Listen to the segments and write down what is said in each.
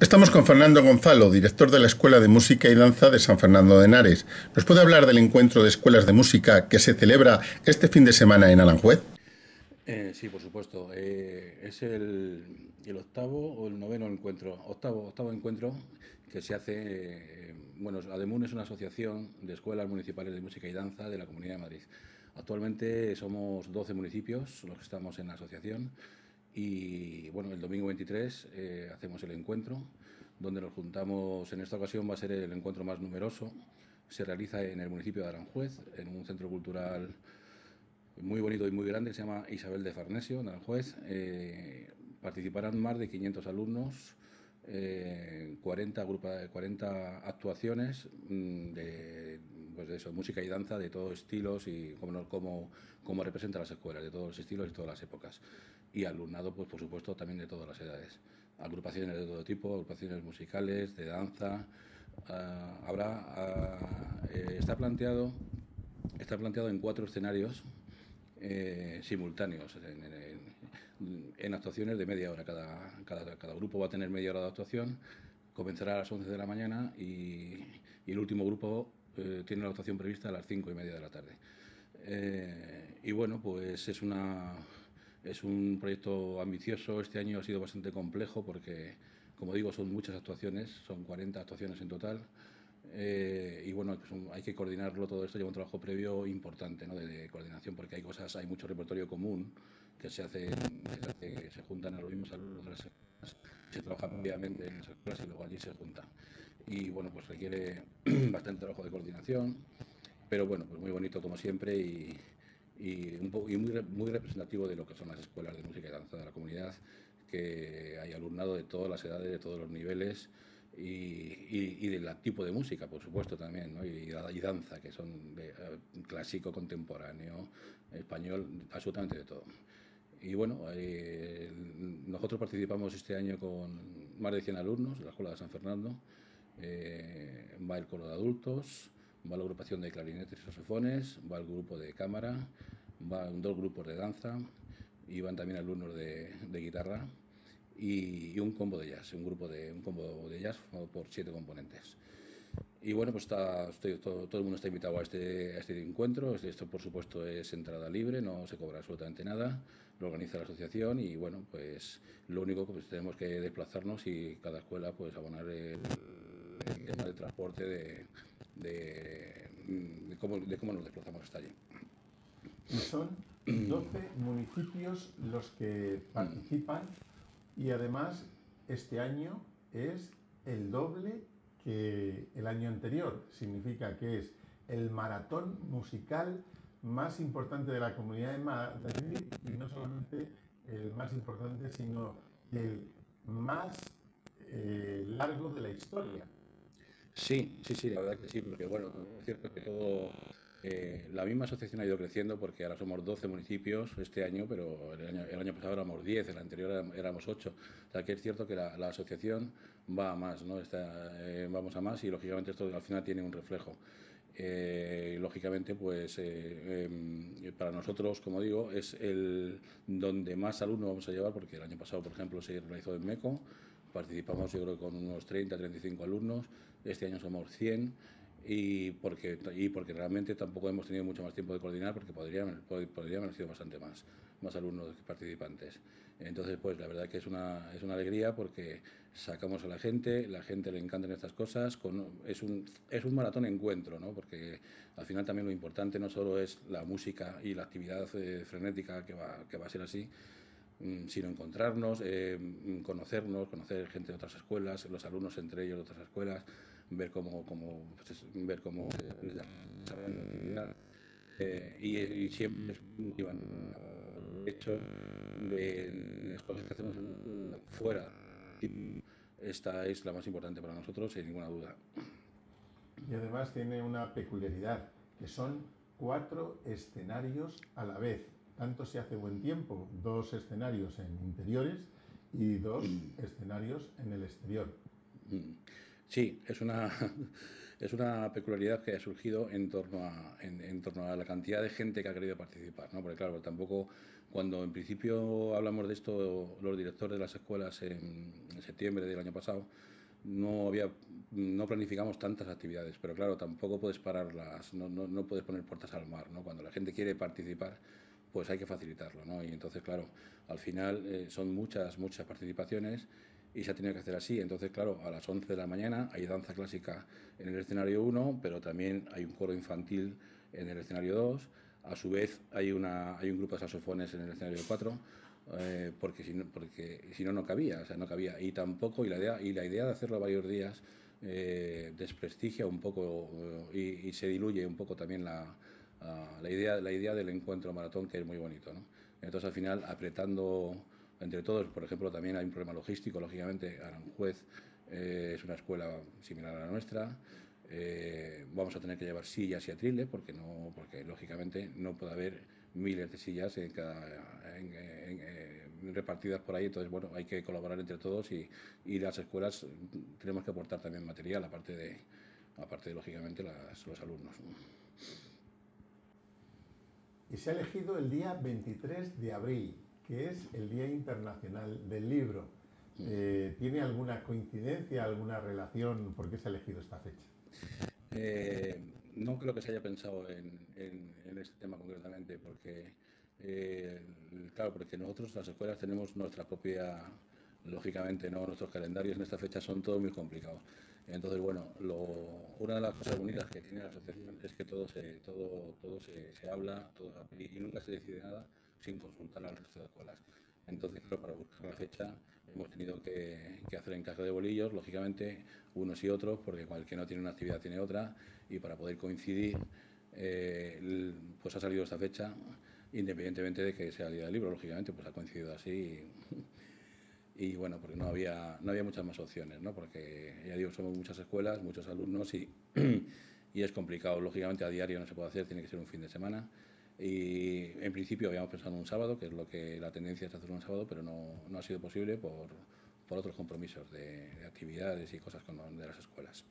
Estamos con Fernando Gonzalo, director de la Escuela de Música y Danza de San Fernando de Henares. ¿Nos puede hablar del encuentro de escuelas de música que se celebra este fin de semana en Aranjuez? Eh, sí, por supuesto. Eh, es el, octavo o el noveno encuentro, octavo, octavo encuentro que se hace. Eh, bueno, ADEMUN es una asociación de escuelas municipales de música y danza de la Comunidad de Madrid. Actualmente somos 12 municipios los que estamos en la asociación y bueno, el domingo 23 eh, hacemos el encuentro, donde nos juntamos, en esta ocasión va a ser el encuentro más numeroso, se realiza en el municipio de Aranjuez, en un centro cultural muy bonito y muy grande que se llama Isabel de Farnesio, en Aranjuez. Eh, participarán más de 500 alumnos, 40, eh, 40 actuaciones mm, de, pues de eso, música y danza de todos estilos y como, como, como representa las escuelas, de todos los estilos y todas las épocas y alumnado, pues por supuesto, también de todas las edades. Agrupaciones de todo tipo, agrupaciones musicales, de danza. Ah, habrá, ah, eh, está, planteado, está planteado en cuatro escenarios eh, simultáneos, en, actuaciones de media hora. Cada, cada, grupo va a tener media hora de actuación, comenzará a las 11 de la mañana y, y el último grupo eh, tiene la actuación prevista a las 5 y media de la tarde. y bueno, pues es una es un proyecto ambicioso. Este año ha sido bastante complejo porque, como digo, son muchas actuaciones, son 40 actuaciones en total. Eh, y bueno, hay que coordinarlo todo esto, lleva un trabajo previo importante ¿no? de, coordinación porque hay cosas, hay mucho repertorio común que se hace, que se juntan a los mismos alumnos se trabaja previamente en las escuelas y luego allí se junta. Y bueno, pues requiere bastante trabajo de coordinación, pero bueno, pues muy bonito como siempre y, y, muy, muy representativo de lo que son las escuelas de música y danza de la comunidad, que hay alumnado de todas las edades, de todos los niveles y, del tipo de música, por supuesto, también, ¿no? y, danza, que son de, eh, clásico, contemporáneo, español, absolutamente de todo. Y bueno, eh, nosotros participamos este año con más de 100 alumnos de la Escuela de San Fernando, eh, va el coro de adultos, va la agrupación de clarinetes y saxofones, va el grupo de cámara, van dos grupos de danza y van también alumnos de, guitarra y, un combo de jazz, un grupo de un combo de jazz por siete componentes. Y bueno, pues todo, el mundo está invitado a este, este encuentro. Este, esto, por supuesto, es entrada libre, no se cobra absolutamente nada. Lo organiza la asociación y bueno, pues lo único que pues, tenemos que desplazarnos y cada escuela pues abonar el, tema de transporte de, cómo, de cómo nos desplazamos hasta allí. Y son 12 municipios los que participan y además este año es el doble que el año anterior. Significa que es el maratón musical más importante de la comunidad de Madrid y no solamente el más importante, sino el más eh, largo de la historia. Sí, sí, sí, la verdad que sí, porque bueno, es cierto que todo, eh, la misma asociación ha ido creciendo porque ahora somos 12 municipios este año, pero el año, pasado éramos 10, el anterior éramos 8. O sea que es cierto que la, asociación va a más, ¿no? Eh, vamos a más y lógicamente esto al final tiene un reflejo. Eh, lógicamente, pues em, para nosotros, como digo, es el donde más alumnos vamos a llevar, porque el año pasado, por ejemplo, se realizó en MECO, participamos yo creo con unos 30, 35 alumnos, este año somos 100 y porque, y porque realmente tampoco hemos tenido mucho más tiempo de coordinar porque podrían, podrían haber sido bastante más, más alumnos que participantes. Entonces, pues la verdad que es una, es una alegría porque sacamos a la gente, la gente le encantan estas cosas, es, un, es un maratón encuentro, ¿no? porque al final también lo importante no solo es la música y la actividad eh, frenética que va, que va a ser así, Mm, sino encontrarnos, eh, mm, conocernos, conocer gente de otras escuelas, los alumnos entre ellos de otras escuelas, ver cómo, cómo pues ver cómo eh, y, y, siempre iban hecho de las cosas que hacemos fuera. Esta es la más importante para nosotros, sin ninguna duda. Y además tiene una peculiaridad, que son cuatro escenarios a la vez tanto si hace buen tiempo, dos escenarios en interiores y dos mm. escenarios en el exterior. Mm. Sí, es una, es una peculiaridad que ha surgido en torno, a, en, torno a la cantidad de gente que ha querido participar, ¿no? Porque claro, tampoco cuando en principio hablamos de esto los directores de las escuelas en, septiembre del año pasado, no había no planificamos tantas actividades, pero claro, tampoco puedes pararlas, no, no, no puedes poner puertas al mar, ¿no? Cuando la gente quiere participar, pues hay que facilitarlo, ¿no? Y entonces, claro, al final eh, son muchas, muchas participaciones y se ha tenido que hacer así. Entonces, claro, a las 11 de la mañana hay danza clásica en el escenario 1, pero también hay un coro infantil en el escenario 2. A su vez, hay, una, hay un grupo de saxofones en el escenario 4, eh, porque, si no, porque si no, no cabía, o sea, no cabía. Y tampoco, y la idea, y la idea de hacerlo varios días eh, desprestigia un poco y, se diluye un poco también la, la, idea, la idea del encuentro maratón, que es muy bonito. ¿no? Entonces, al final, apretando entre todos, por ejemplo, también hay un problema logístico, lógicamente, Aranjuez eh, es una escuela similar a la nuestra. Eh, vamos a tener que llevar sillas y atriles porque no porque lógicamente no puede haber miles de sillas en cada, repartidas por ahí entonces bueno hay que colaborar entre todos y, las escuelas tenemos que aportar también material aparte de aparte de lógicamente los alumnos y se ha elegido el día 23 de abril, que es el Día Internacional del Libro. Eh, ¿Tiene alguna coincidencia, alguna relación? ¿Por qué se ha elegido esta fecha? Eh, no creo que se haya pensado en, este tema concretamente, porque, eh, claro, porque nosotros las escuelas tenemos nuestra propia, lógicamente, no nuestros calendarios en esta fecha son todos muy complicados. Entonces, bueno, una de las cosas bonitas que tiene la asociación es que todo se, todo, todo se, habla y nunca se decide nada sin consultar al resto de escuelas. Entonces, para buscar la fecha hemos tenido que, hacer encaje de bolillos, lógicamente, unos y otros, porque cualquiera no tiene una actividad tiene otra, y para poder coincidir, eh, pues ha salido esta fecha, independientemente de que sea el día del libro, lógicamente, pues ha coincidido así y bueno, porque no había, no había muchas más opciones, ¿no? porque ya digo, somos muchas escuelas, muchos alumnos y, y es complicado. Lógicamente a diario no se puede hacer, tiene que ser un fin de semana. Y en principio habíamos pensado en un sábado, que es lo que la tendencia es hacer un sábado, pero no, no ha sido posible por, por otros compromisos de, de, actividades y cosas con, de las escuelas.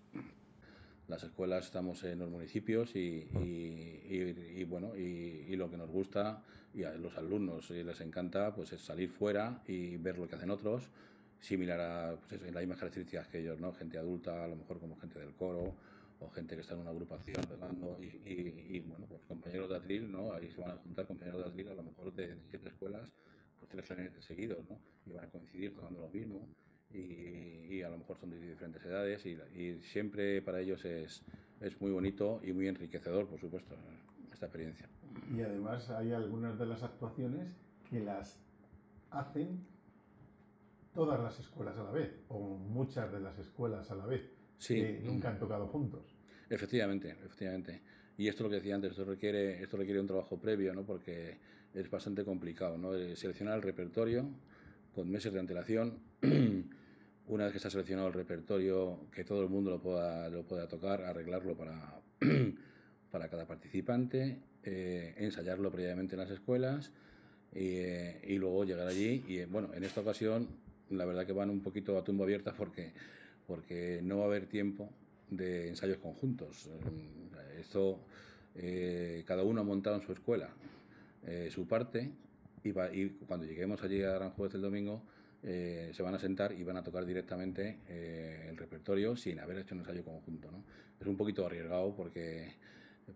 Las escuelas estamos en los municipios y, y, bueno y, lo que nos gusta y a los alumnos les encanta pues es salir fuera y ver lo que hacen otros similar a pues las mismas características que ellos no gente adulta a lo mejor como gente del coro o gente que está en una agrupación y, bueno pues compañeros de atril no ahí se van a juntar compañeros de atril a lo mejor de siete escuelas pues tres años seguidos no y van a coincidir tocando lo mismo. Y, a lo mejor son de diferentes edades y, siempre para ellos es, es, muy bonito y muy enriquecedor, por supuesto, esta experiencia. Y además hay algunas de las actuaciones que las hacen todas las escuelas a la vez, o muchas de las escuelas a la vez, que nunca han tocado juntos. Efectivamente, efectivamente. Y esto es lo que decía antes, esto requiere, esto requiere un trabajo previo, ¿no? porque es bastante complicado, ¿no? seleccionar el repertorio con meses de antelación una vez que ha seleccionado el repertorio, que todo el mundo lo pueda, lo pueda tocar, arreglarlo para, para cada participante, eh, ensayarlo previamente en las escuelas eh, y luego llegar allí. Y bueno, en esta ocasión, la verdad que van un poquito a tumbo abierta porque, porque no va a haber tiempo de ensayos conjuntos. Esto, eh, cada uno ha montado en su escuela su parte y, y, cuando lleguemos allí a Aranjuez el domingo, eh, se van a sentar y van a tocar directamente eh, el repertorio sin haber hecho un ensayo conjunto. ¿no? Es un poquito arriesgado porque,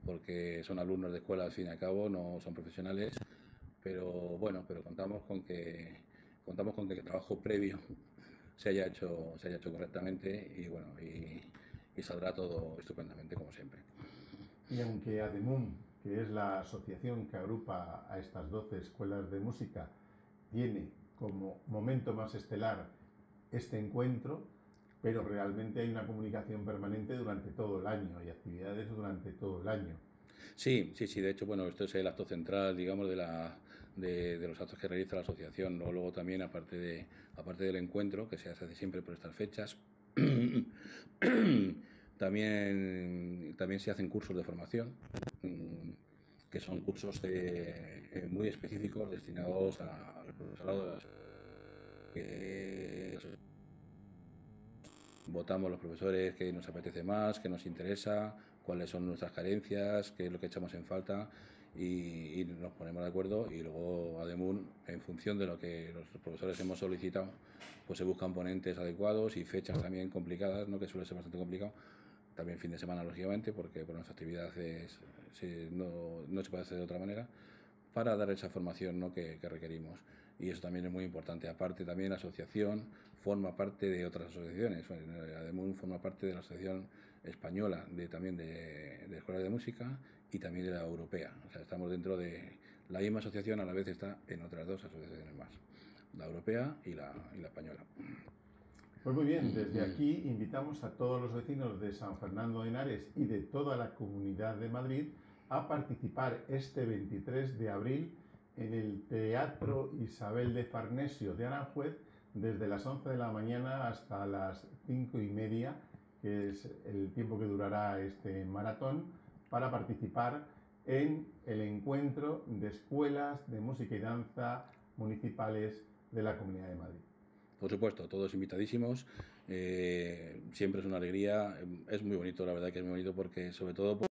porque son alumnos de escuela al fin y al cabo, no son profesionales, pero bueno, pero contamos con que contamos con que el trabajo previo se haya hecho, se haya hecho correctamente y bueno, y, saldrá todo estupendamente como siempre. Y aunque ADEMUM, que es la asociación que agrupa a estas 12 escuelas de música, tiene como momento más estelar este encuentro, pero realmente hay una comunicación permanente durante todo el año, hay actividades durante todo el año. Sí, sí, sí, de hecho, bueno, esto es el acto central, digamos, de, la, de, los actos que realiza la asociación, luego, luego también, aparte, de, aparte del encuentro, que se hace siempre por estas fechas, también, también se hacen cursos de formación, mm, que son cursos eh, muy específicos destinados de las que votamos los profesores que nos apetece más, que nos interesa, cuáles son nuestras carencias, qué es lo que echamos en falta y, nos ponemos de acuerdo y luego Ademun, en función de lo que los profesores hemos solicitado, pues se buscan ponentes adecuados y fechas también complicadas, ¿no? que suele ser bastante complicado, también fin de semana lógicamente, porque por nuestra actividad no, no, se puede hacer de otra manera, para dar esa formación ¿no? que, requerimos. Y eso también es muy importante. Aparte también la asociación forma parte de otras asociaciones. Ademun forma parte de la Asociación Española de, también de, de Escuelas de Música y también de la europea. O sea, estamos dentro de la misma asociación, a la vez está en otras dos asociaciones más, la europea y la, y la española. Pues muy bien, desde aquí invitamos a todos los vecinos de San Fernando de Henares y de toda la comunidad de Madrid a participar este 23 de abril en el Teatro Isabel de Farnesio de Aranjuez desde las 11 de la mañana hasta las 5 y media, que es el tiempo que durará este maratón para participar en el encuentro de escuelas de música y danza municipales de la Comunidad de Madrid. Por supuesto, todos invitadísimos. Eh, siempre es una alegría. Es muy bonito, la verdad que es muy bonito porque sobre todo...